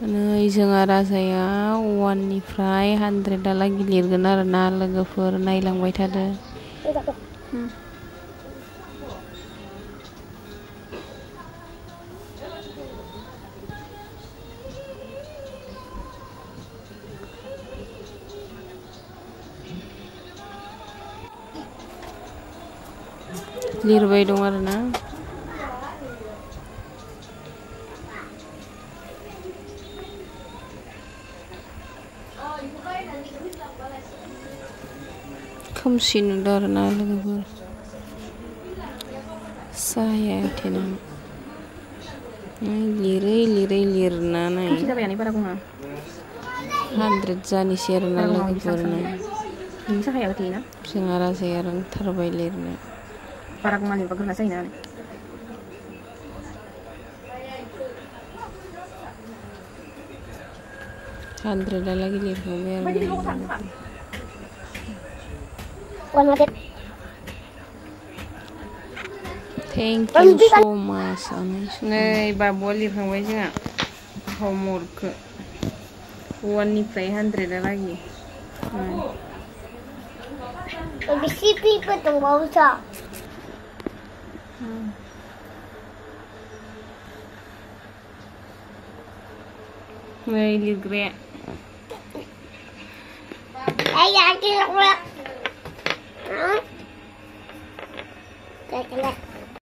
Nah, isi ngarasa ya, one fry, hundred dah lagi lir kena rena lega for na hilang wait ada. Hmm. Lir wait dong rena. खोमसिनो न लोगोफोर साया थेनानै लिरै लिरै लिरनानै हान्ड्रेड जानिसै आरोना लोगोफोरनो जोंहा राजाया रोंथारबाय लिरनो बारा गमा लिरबा गोरा जायो नालाय Alhamdulillah lagi libur biar One Thank you so much नै बाबुआ लिरखांबाय जोंहा हमवर्कखौ वाननिफ्राय हान्ड्रेडहालागि बेसेफोरबो दंबावो जों नै lihat. bây giờ chị rồi, lục. Đó. Đây, đây.